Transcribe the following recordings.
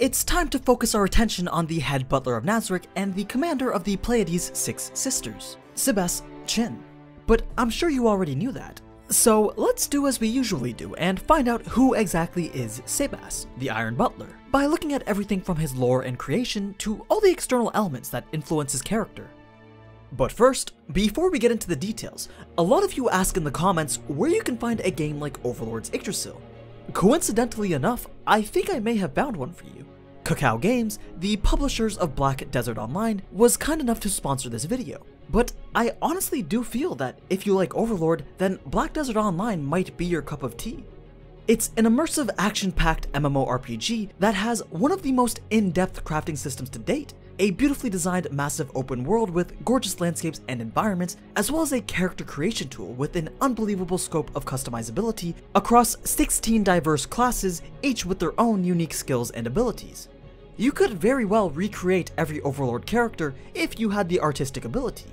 it's time to focus our attention on the head butler of Nazarick and the commander of the Pleiades' six sisters, Sebas Tian. But I'm sure you already knew that. So let's do as we usually do and find out who exactly is Sebas, the Iron Butler, by looking at everything from his lore and creation to all the external elements that influence his character. But first, before we get into the details, a lot of you ask in the comments where you can find a game like Overlord's Yggdrasil. Coincidentally enough, I think I may have found one for you. Kakao Games, the publishers of Black Desert Online, was kind enough to sponsor this video. But I honestly do feel that if you like Overlord, then Black Desert Online might be your cup of tea. It's an immersive action-packed MMORPG that has one of the most in-depth crafting systems to date, a beautifully designed massive open world with gorgeous landscapes and environments, as well as a character creation tool with an unbelievable scope of customizability across 16 diverse classes, each with their own unique skills and abilities. You could very well recreate every Overlord character if you had the artistic ability.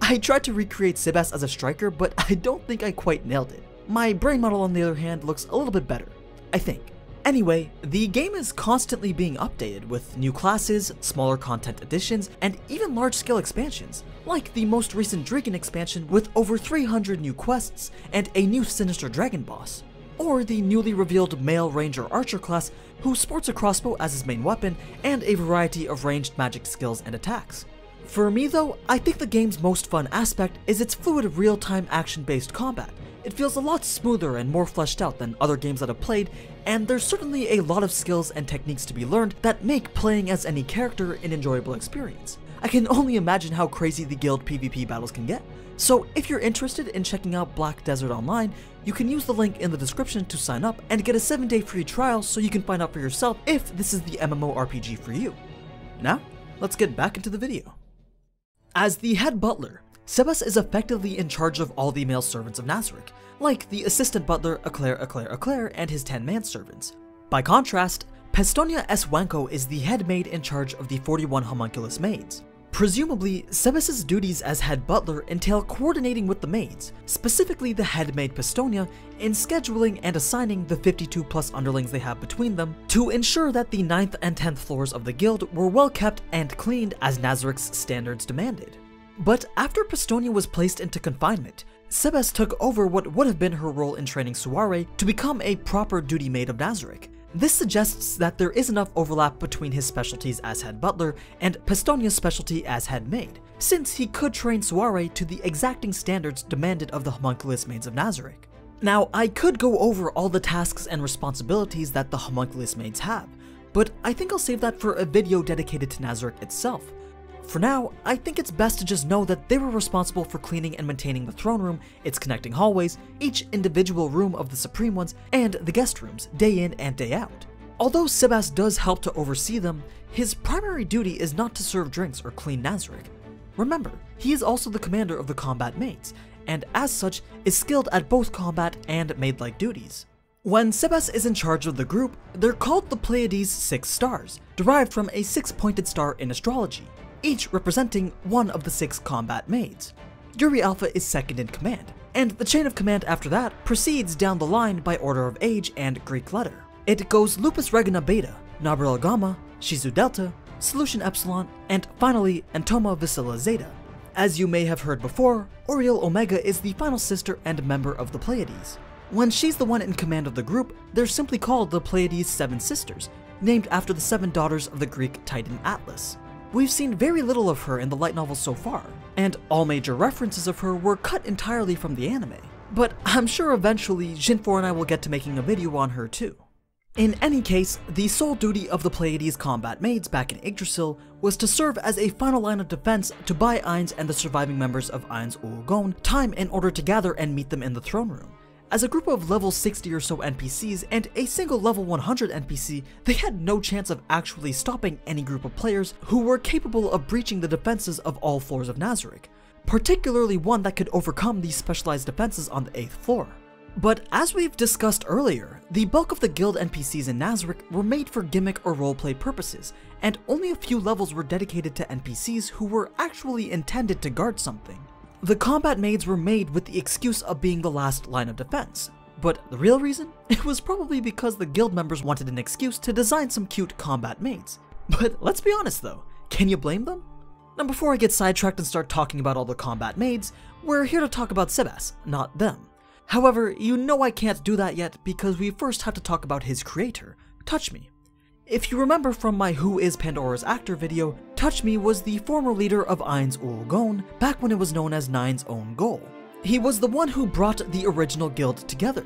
I tried to recreate Sebas as a striker, but I don't think I quite nailed it. My brain model on the other hand looks a little bit better, I think. Anyway, the game is constantly being updated with new classes, smaller content additions, and even large-scale expansions, like the most recent Dragon expansion with over 300 new quests and a new Sinister Dragon boss, or the newly revealed male Ranger Archer class who sports a crossbow as his main weapon and a variety of ranged magic skills and attacks. For me though, I think the game's most fun aspect is its fluid real-time action-based combat, it feels a lot smoother and more fleshed out than other games that I've played, and there's certainly a lot of skills and techniques to be learned that make playing as any character an enjoyable experience. I can only imagine how crazy the guild PvP battles can get. So if you're interested in checking out Black Desert Online, you can use the link in the description to sign up and get a 7 day free trial so you can find out for yourself if this is the MMORPG for you. Now, let's get back into the video. As the head butler, Sebas is effectively in charge of all the male servants of Nazarick, like the assistant butler Eclair Ecleir Eicler and his 10 manservants. By contrast, Pestonia S. Wanko is the head maid in charge of the 41 homunculus maids. Presumably, Sebas's duties as head butler entail coordinating with the maids, specifically the head maid Pestonia, in scheduling and assigning the 52 plus underlings they have between them, to ensure that the 9th and 10th floors of the guild were well kept and cleaned as Nazarick's standards demanded. But after Pestonia was placed into confinement, Sebas took over what would have been her role in training Suare to become a proper duty maid of Nazarick. This suggests that there is enough overlap between his specialties as head butler and Pestonia's specialty as head maid, since he could train Suare to the exacting standards demanded of the homunculus maids of Nazarick. Now, I could go over all the tasks and responsibilities that the homunculus maids have, but I think I'll save that for a video dedicated to Nazarick itself, for now, I think it's best to just know that they were responsible for cleaning and maintaining the throne room, its connecting hallways, each individual room of the Supreme Ones, and the guest rooms, day in and day out. Although Sebas does help to oversee them, his primary duty is not to serve drinks or clean Nazarick. Remember, he is also the commander of the combat maids, and as such is skilled at both combat and maid-like duties. When Sebas is in charge of the group, they're called the Pleiades Six Stars, derived from a six-pointed star in astrology, each representing one of the six combat maids. Yuri Alpha is second in command, and the chain of command after that proceeds down the line by order of age and Greek letter. It goes Lupusregina Beta, Narberal Gamma, Shizu Delta, Solution Epsilon, and finally Entoma Vasilissa Zeta. As you may have heard before, Oriole Omega is the final sister and member of the Pleiades. When she's the one in command of the group, they're simply called the Pleiades Seven Sisters, named after the seven daughters of the Greek titan Atlas. We've seen very little of her in the light novels so far, and all major references of her were cut entirely from the anime. But I'm sure eventually Djinnfor and I will get to making a video on her too. In any case, the sole duty of the Pleiades combat maids back in Yggdrasil was to serve as a final line of defense to buy Ainz and the surviving members of Ainz Ooal Gown time in order to gather and meet them in the throne room. As a group of level 60 or so NPCs and a single level 100 NPC, they had no chance of actually stopping any group of players who were capable of breaching the defenses of all floors of Nazarick, particularly one that could overcome these specialized defenses on the 8th floor. But as we've discussed earlier, the bulk of the guild NPCs in Nazarick were made for gimmick or roleplay purposes, and only a few levels were dedicated to NPCs who were actually intended to guard something. The combat maids were made with the excuse of being the last line of defense, But the real reason? It was probably because the guild members wanted an excuse to design some cute combat maids. But let's be honest though, can you blame them? Now before I get sidetracked and start talking about all the combat maids, we're here to talk about Sebas, not them. However, you know I can't do that yet because we first have to talk about his creator, Touch Me. If you remember from my Who is Pandora's Actor video, Touch Me was the former leader of Ainz Ooal Gown back when it was known as Nine's own goal. He was the one who brought the original guild together.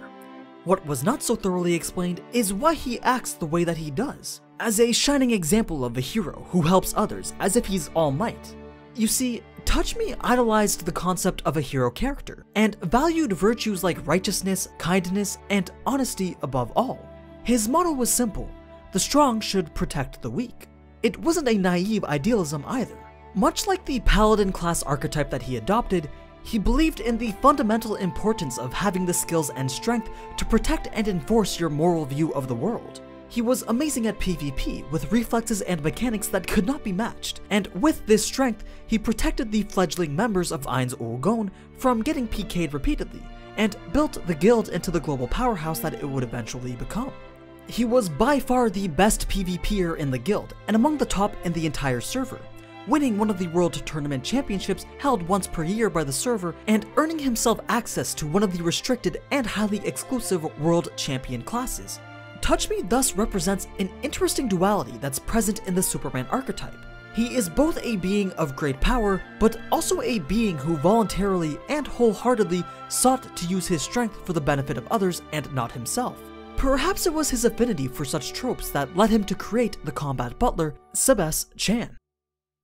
What was not so thoroughly explained is why he acts the way that he does, as a shining example of a hero who helps others as if he's all might. You see, Touch Me idolized the concept of a hero character, and valued virtues like righteousness, kindness, and honesty above all. His motto was simple, the strong should protect the weak. It wasn't a naive idealism either. Much like the paladin class archetype that he adopted, he believed in the fundamental importance of having the skills and strength to protect and enforce your moral view of the world. He was amazing at PvP, with reflexes and mechanics that could not be matched, and with this strength, he protected the fledgling members of Ainz Ooal from getting PK'd repeatedly, and built the guild into the global powerhouse that it would eventually become. He was by far the best PvPer in the guild, and among the top in the entire server, winning one of the World Tournament Championships held once per year by the server, and earning himself access to one of the restricted and highly exclusive World Champion classes. Touch Me thus represents an interesting duality that's present in the Superman archetype. He is both a being of great power, but also a being who voluntarily and wholeheartedly sought to use his strength for the benefit of others and not himself. Perhaps it was his affinity for such tropes that led him to create the combat butler, Sebas Tian.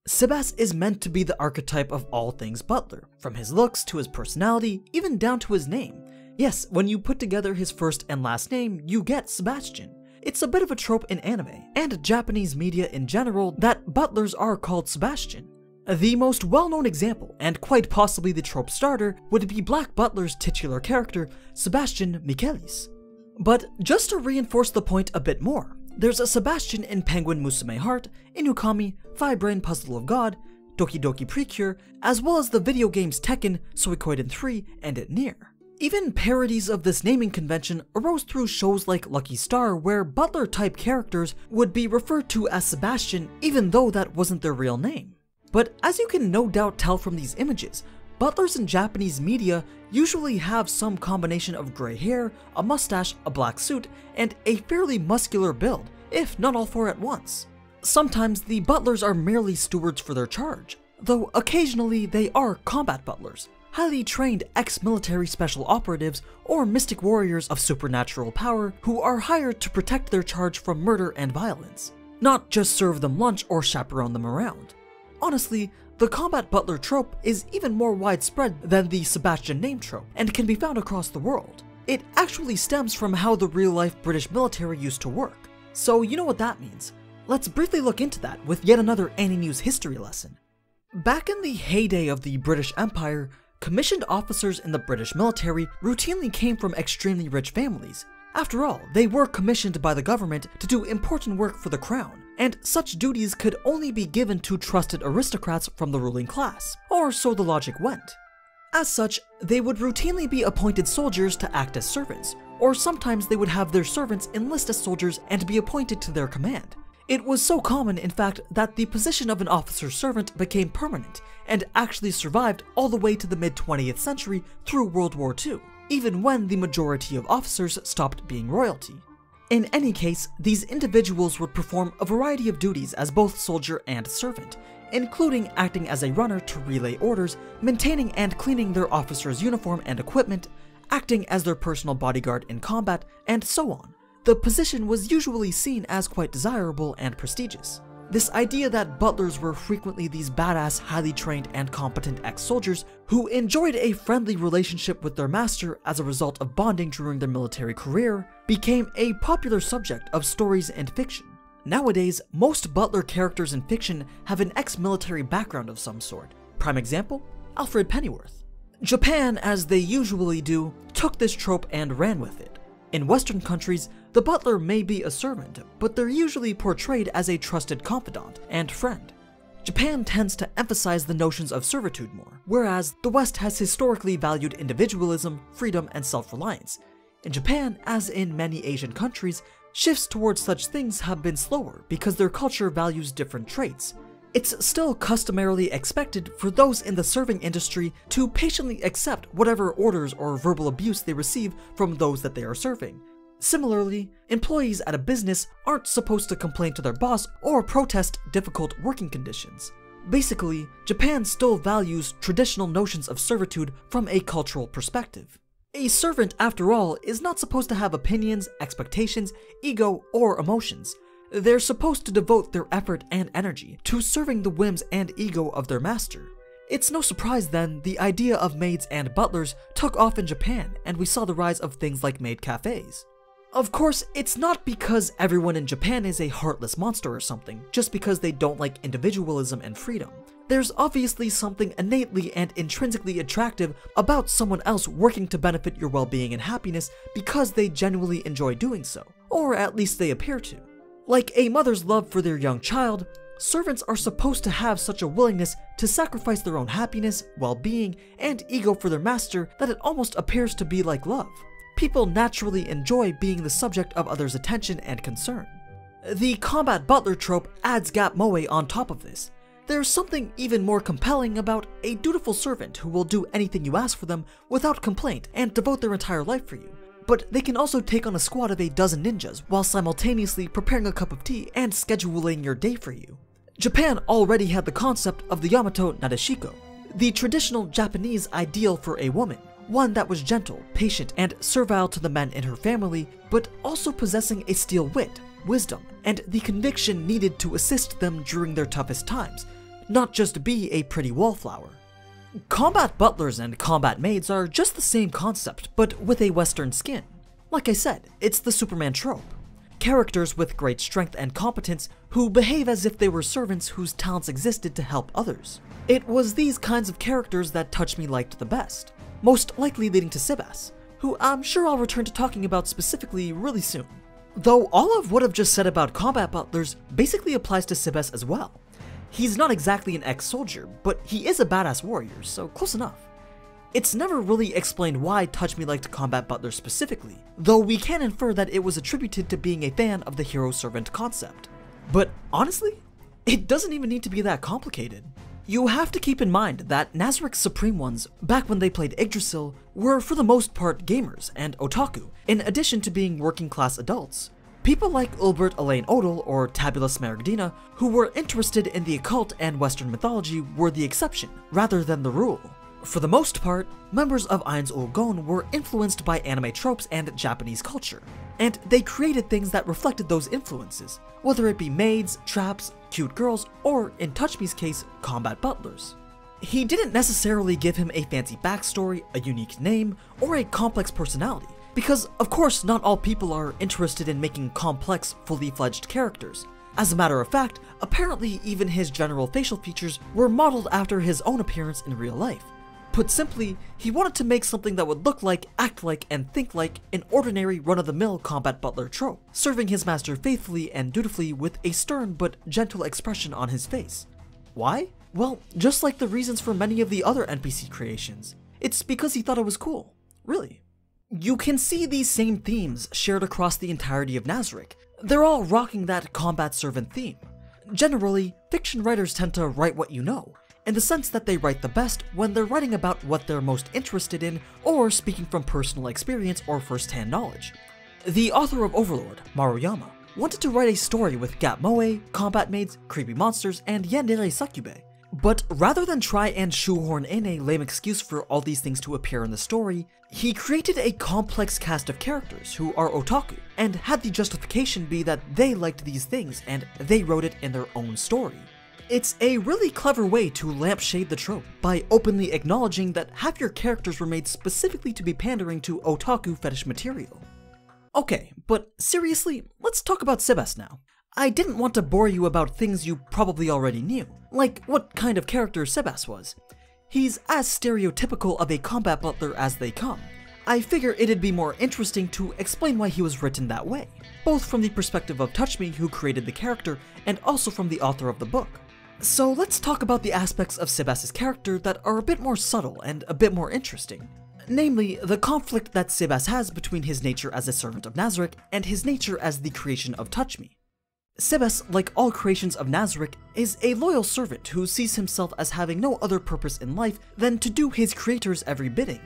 Sebas is meant to be the archetype of all things butler, from his looks to his personality, even down to his name. Yes, when you put together his first and last name, you get Sebastian. It's a bit of a trope in anime, and Japanese media in general, that butlers are called Sebastian. The most well-known example, and quite possibly the trope starter, would be Black Butler's titular character, Sebastian Michaelis. But just to reinforce the point a bit more, there's a Sebastian in Penguin Musume Heart, Inukami, Phi Brain Puzzle of God, Doki Doki Precure, as well as the video games Tekken, Suikoden 3, and it NieR. Even parodies of this naming convention arose through shows like Lucky Star where butler-type characters would be referred to as Sebastian even though that wasn't their real name. But as you can no doubt tell from these images, Butlers in Japanese media usually have some combination of gray hair, a mustache, a black suit, and a fairly muscular build, if not all four at once. Sometimes the butlers are merely stewards for their charge, though occasionally they are combat butlers, highly trained ex-military special operatives or mystic warriors of supernatural power who are hired to protect their charge from murder and violence, not just serve them lunch or chaperone them around. Honestly, the combat butler trope is even more widespread than the Sebastian name trope, and can be found across the world. It actually stems from how the real-life British military used to work. So you know what that means. Let's briefly look into that with yet another AniNews history lesson. Back in the heyday of the British Empire, commissioned officers in the British military routinely came from extremely rich families. After all, they were commissioned by the government to do important work for the crown, and such duties could only be given to trusted aristocrats from the ruling class, or so the logic went. As such, they would routinely be appointed soldiers to act as servants, or sometimes they would have their servants enlist as soldiers and be appointed to their command. It was so common, in fact, that the position of an officer's servant became permanent, and actually survived all the way to the mid 20th century through World War II, even when the majority of officers stopped being royalty. In any case, these individuals would perform a variety of duties as both soldier and servant, including acting as a runner to relay orders, maintaining and cleaning their officer's uniform and equipment, acting as their personal bodyguard in combat, and so on. The position was usually seen as quite desirable and prestigious. This idea that butlers were frequently these badass, highly trained, and competent ex-soldiers who enjoyed a friendly relationship with their master as a result of bonding during their military career became a popular subject of stories and fiction. Nowadays, most butler characters in fiction have an ex-military background of some sort. Prime example, Alfred Pennyworth. Japan, as they usually do, took this trope and ran with it. In Western countries, the butler may be a servant, but they're usually portrayed as a trusted confidant and friend. Japan tends to emphasize the notions of servitude more, whereas the West has historically valued individualism, freedom, and self-reliance. In Japan, as in many Asian countries, shifts towards such things have been slower because their culture values different traits. It's still customarily expected for those in the serving industry to patiently accept whatever orders or verbal abuse they receive from those that they are serving. Similarly, employees at a business aren't supposed to complain to their boss or protest difficult working conditions. Basically, Japan still values traditional notions of servitude from a cultural perspective. A servant, after all, is not supposed to have opinions, expectations, ego, or emotions. They're supposed to devote their effort and energy to serving the whims and ego of their master. It's no surprise then the idea of maids and butlers took off in Japan and we saw the rise of things like maid cafes. Of course, it's not because everyone in Japan is a heartless monster or something, just because they don't like individualism and freedom. There's obviously something innately and intrinsically attractive about someone else working to benefit your well-being and happiness because they genuinely enjoy doing so, or at least they appear to. Like a mother's love for their young child, servants are supposed to have such a willingness to sacrifice their own happiness, well-being, and ego for their master that it almost appears to be like love. People naturally enjoy being the subject of others' attention and concern. The combat butler trope adds gap moe on top of this. There's something even more compelling about a dutiful servant who will do anything you ask for them without complaint and devote their entire life for you. But they can also take on a squad of a dozen ninjas while simultaneously preparing a cup of tea and scheduling your day for you. Japan already had the concept of the Yamato Nadeshiko, the traditional Japanese ideal for a woman, one that was gentle, patient, and servile to the men in her family, but also possessing a steel wit, wisdom, and the conviction needed to assist them during their toughest times, not just be a pretty wallflower. Combat butlers and combat maids are just the same concept, but with a western skin. Like I said, it's the Superman trope. Characters with great strength and competence who behave as if they were servants whose talents existed to help others. It was these kinds of characters that Touch Me liked the best, most likely leading to Sebas, who I'm sure I'll return to talking about specifically really soon. Though all of what I've just said about combat butlers basically applies to Sebas as well. He's not exactly an ex-soldier, but he is a badass warrior, so close enough. It's never really explained why Touch Me liked combat Butler specifically, though we can infer that it was attributed to being a fan of the hero servant concept. But honestly, it doesn't even need to be that complicated. You have to keep in mind that Nazarick's Supreme Ones, back when they played Yggdrasil, were for the most part gamers and otaku, in addition to being working class adults. People like Ulbert Alain Odle or Tabula Smaragdina, who were interested in the occult and Western mythology, were the exception, rather than the rule. For the most part, members of Ainz Ooal Gown were influenced by anime tropes and Japanese culture, and they created things that reflected those influences, whether it be maids, traps, cute girls, or in Touch Me's case, combat butlers. He didn't necessarily give him a fancy backstory, a unique name, or a complex personality, because, of course, not all people are interested in making complex, fully fledged characters. As a matter of fact, apparently even his general facial features were modeled after his own appearance in real life. Put simply, he wanted to make something that would look like, act like, and think like an ordinary run-of-the-mill combat butler trope, serving his master faithfully and dutifully with a stern but gentle expression on his face. Why? Well, just like the reasons for many of the other NPC creations. It's because he thought it was cool. Really. You can see these same themes shared across the entirety of Nazarick. They're all rocking that combat servant theme. Generally, fiction writers tend to write what you know, in the sense that they write the best when they're writing about what they're most interested in or speaking from personal experience or first-hand knowledge. The author of Overlord, Maruyama, wanted to write a story with Gap Moe, combat maids, creepy monsters, and yandere succubé, but rather than try and shoehorn in a lame excuse for all these things to appear in the story, he created a complex cast of characters who are otaku, and had the justification be that they liked these things and they wrote it in their own story. It's a really clever way to lampshade the trope by openly acknowledging that half your characters were made specifically to be pandering to otaku fetish material. Okay, but seriously, let's talk about Sebas now. I didn't want to bore you about things you probably already knew, like what kind of character Sebas was. He's as stereotypical of a combat butler as they come. I figure it'd be more interesting to explain why he was written that way, both from the perspective of Touch Me, who created the character, and also from the author of the book. So let's talk about the aspects of Sebas's character that are a bit more subtle and a bit more interesting. namely the conflict that Sebas has between his nature as a servant of Nazarick and his nature as the creation of Touch Me. Sebas, like all creations of Nazarick, is a loyal servant who sees himself as having no other purpose in life than to do his creator's every bidding.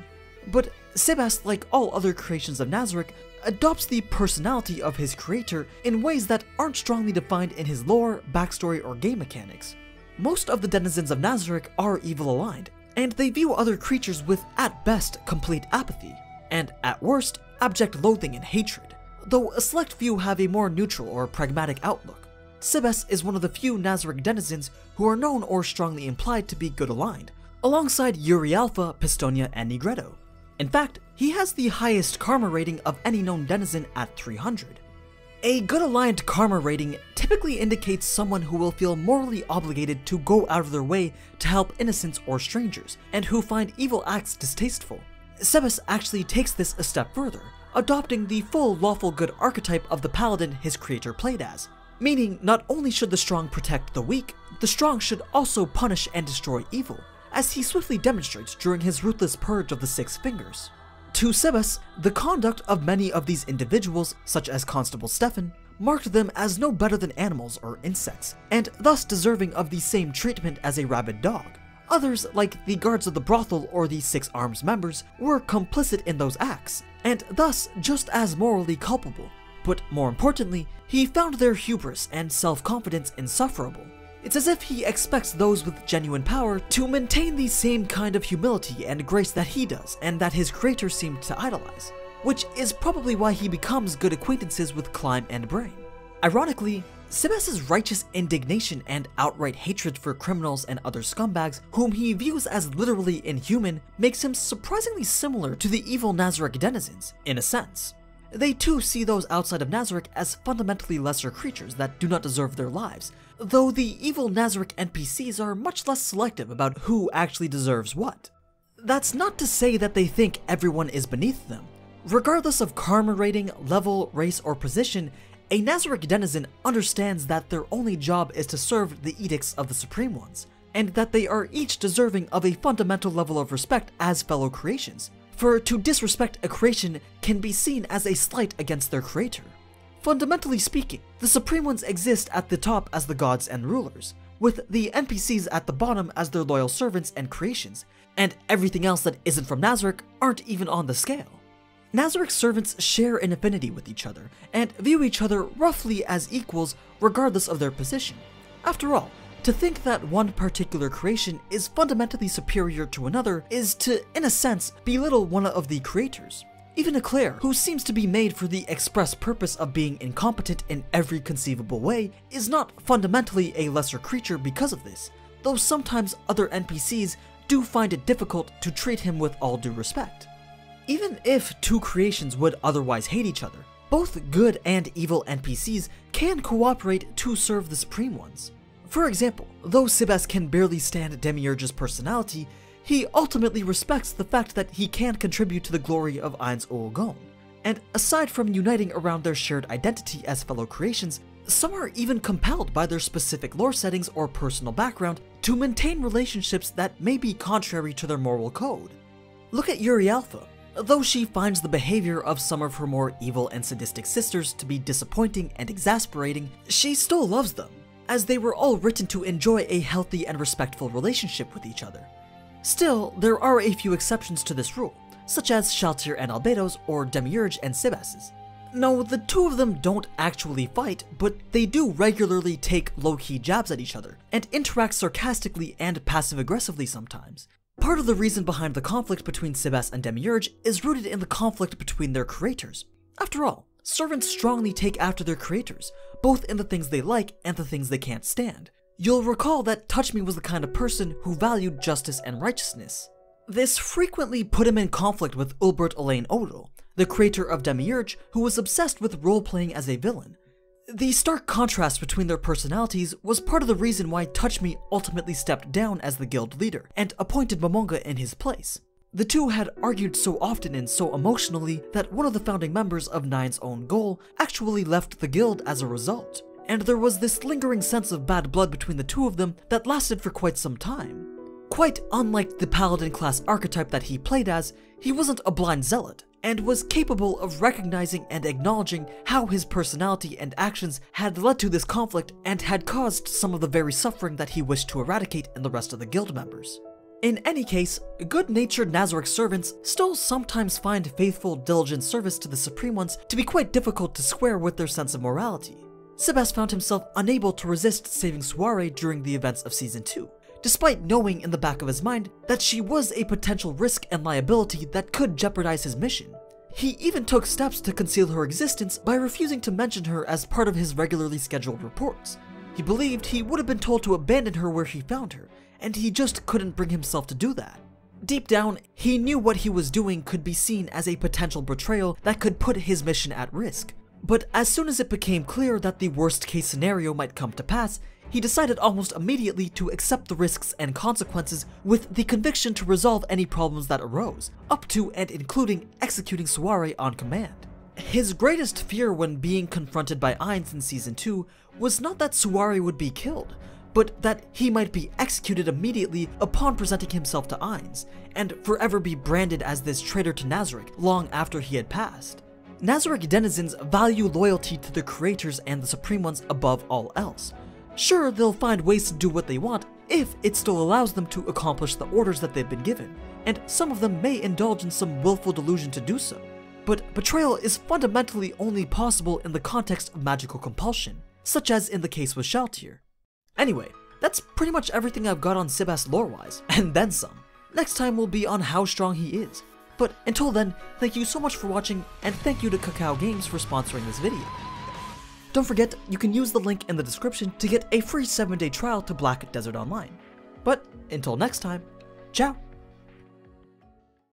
But Sebas, like all other creations of Nazarick, adopts the personality of his creator in ways that aren't strongly defined in his lore, backstory, or game mechanics. Most of the denizens of Nazarick are evil aligned, and they view other creatures with, at best, complete apathy, and at worst, abject loathing and hatred, though a select few have a more neutral or pragmatic outlook. Sebas is one of the few Nazarick denizens who are known or strongly implied to be good aligned, alongside Yuri Alpha, Pestonia, and Nigredo. In fact, he has the highest karma rating of any known denizen at 300. A good aligned karma rating typically indicates someone who will feel morally obligated to go out of their way to help innocents or strangers, and who find evil acts distasteful. Sebas actually takes this a step further, adopting the full lawful good archetype of the paladin his creator played as, meaning not only should the strong protect the weak, the strong should also punish and destroy evil, as he swiftly demonstrates during his ruthless purge of the Six Fingers. To Sebas, the conduct of many of these individuals, such as Constable Stefan, marked them as no better than animals or insects, and thus deserving of the same treatment as a rabid dog. Others, like the guards of the brothel or the Six Arms members, were complicit in those acts, and thus just as morally culpable. But more importantly, he found their hubris and self-confidence insufferable, it's as if he expects those with genuine power to maintain the same kind of humility and grace that he does, and that his creator seemed to idolize, which is probably why he becomes good acquaintances with Climb and Brain. Ironically, Sebas's righteous indignation and outright hatred for criminals and other scumbags whom he views as literally inhuman makes him surprisingly similar to the evil Nazarick denizens, in a sense. They too see those outside of Nazarick as fundamentally lesser creatures that do not deserve their lives, though the evil Nazarick NPCs are much less selective about who actually deserves what. That's not to say that they think everyone is beneath them. Regardless of karma rating, level, race, or position, a Nazarick denizen understands that their only job is to serve the edicts of the Supreme Ones, and that they are each deserving of a fundamental level of respect as fellow creations, for to disrespect a creation can be seen as a slight against their creator. Fundamentally speaking, the Supreme Ones exist at the top as the gods and rulers, with the NPCs at the bottom as their loyal servants and creations, and everything else that isn't from Nazarick aren't even on the scale. Nazarick servants share an affinity with each other, and view each other roughly as equals regardless of their position. After all, to think that one particular creation is fundamentally superior to another is to, in a sense, belittle one of the creators. Even Eclair, who seems to be made for the express purpose of being incompetent in every conceivable way, is not fundamentally a lesser creature because of this, though sometimes other NPCs do find it difficult to treat him with all due respect. Even if two creations would otherwise hate each other, both good and evil NPCs can cooperate to serve the Supreme Ones. For example, though Sebas can barely stand Demiurge's personality, he ultimately respects the fact that he can contribute to the glory of Ainz Ooal Gown. And aside from uniting around their shared identity as fellow creations, some are even compelled by their specific lore settings or personal background to maintain relationships that may be contrary to their moral code. Look at Yuri Alpha. Though she finds the behavior of some of her more evil and sadistic sisters to be disappointing and exasperating, she still loves them, as they were all written to enjoy a healthy and respectful relationship with each other. Still, there are a few exceptions to this rule, such as Shalltear and Albedo's or Demiurge and Sebas's. No, the two of them don't actually fight, but they do regularly take low-key jabs at each other, and interact sarcastically and passive-aggressively sometimes. Part of the reason behind the conflict between Sebas and Demiurge is rooted in the conflict between their creators. After all, servants strongly take after their creators, both in the things they like and the things they can't stand. You'll recall that Touch Me was the kind of person who valued justice and righteousness. This frequently put him in conflict with Ulbert Alain Odle, the creator of Demiurge, who was obsessed with role-playing as a villain. The stark contrast between their personalities was part of the reason why Touch Me ultimately stepped down as the guild leader and appointed Momonga in his place. The two had argued so often and so emotionally that one of the founding members of Nine's own goal actually left the guild as a result and there was this lingering sense of bad blood between the two of them that lasted for quite some time. quite unlike the paladin class archetype that he played as, he wasn't a blind zealot, and was capable of recognizing and acknowledging how his personality and actions had led to this conflict and had caused some of the very suffering that he wished to eradicate in the rest of the guild members. In any case, good-natured Nazarick servants still sometimes find faithful, diligent service to the Supreme Ones to be quite difficult to square with their sense of morality. Sebas found himself unable to resist saving Soiree during the events of Season 2, despite knowing in the back of his mind that she was a potential risk and liability that could jeopardize his mission. He even took steps to conceal her existence by refusing to mention her as part of his regularly scheduled reports. He believed he would have been told to abandon her where he found her, and he just couldn't bring himself to do that. Deep down, he knew what he was doing could be seen as a potential betrayal that could put his mission at risk. But as soon as it became clear that the worst case scenario might come to pass, he decided almost immediately to accept the risks and consequences with the conviction to resolve any problems that arose, up to and including executing Soiree on command. His greatest fear when being confronted by Ainz in Season 2 was not that Soiree would be killed, but that he might be executed immediately upon presenting himself to Ainz, and forever be branded as this traitor to Nazarick long after he had passed. Nazarick denizens value loyalty to the creators and the Supreme Ones above all else, Sure, they'll find ways to do what they want if it still allows them to accomplish the orders that they've been given, and some of them may indulge in some willful delusion to do so. But betrayal is fundamentally only possible in the context of magical compulsion, such as in the case with Shalltear. Anyway, that's pretty much everything I've got on Sebas lore-wise, and then some. Next time we'll be on how strong he is. But until then, thank you so much for watching, and thank you to Kakao Games for sponsoring this video. Don't forget, you can use the link in the description to get a free 7-day trial to Black Desert Online. But until next time, ciao!